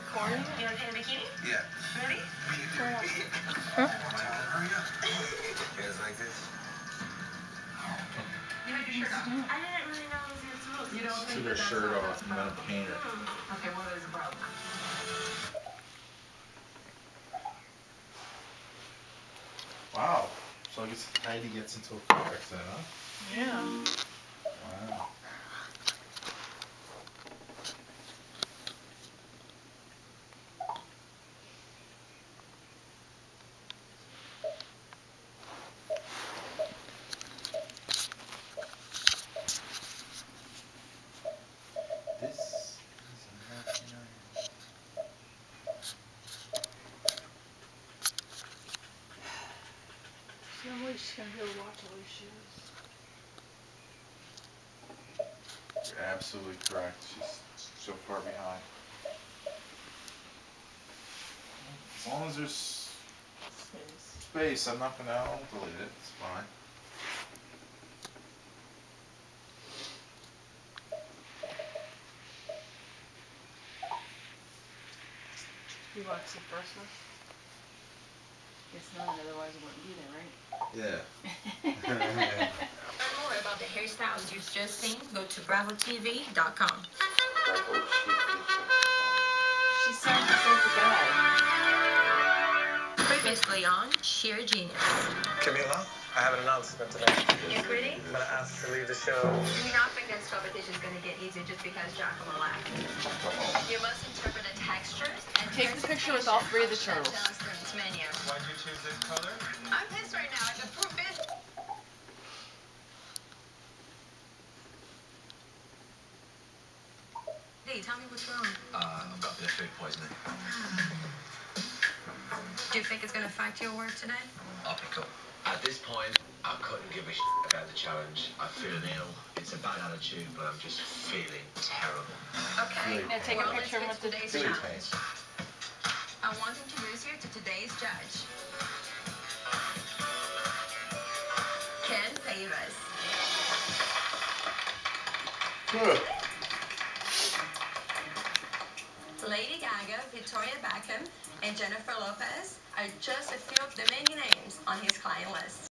Recording? You okay in a bikini? Yeah. Ready? Huh? Hands like this. You have your shirt off. I didn't really know it was against the. You don't think Took her shirt off and then a painter. Hmm. Okay, what is it about? Wow. So I guess Heidi gets into a car accident, huh? Yeah. Wow. This is imaginary. Somebody's just gonna be able to watch all these shows. You're absolutely correct. She's so far behind. As long as there's Space. space, I'm not gonna I'll delete it. It's fine. You watched the first one? Guess not, otherwise it wouldn't be there, right? Yeah. Learn more about the hairstyles you've just seen. Go to bravotv.com. She sounds just like the guy. Previously on Sheer Genius. Camila, I have an announcement today. You ready? I'm gonna ask to leave the show. Do not think this competition is going to get easier just because Giacomo left. You must interpret the textures and Take the picture with all three of the turtles. Menu. Why'd you choose this color? I'm pissed right now. The proof is. Hey, tell me what's wrong. Uh, I've got a bit of food poisoning. Do you think it's going to affect your work today? I'll pick up. At this point, I couldn't give a shit about the challenge. I'm feeling ill. It's a bad attitude, but I'm just feeling terrible. Okay. Really Yeah, take a well, let's picture get with today's challenge. I want to you to today's judge. Ken Paves. Good. Lady Gaga, Victoria Beckham, and Jennifer Lopez are just a few of the many names on his client list.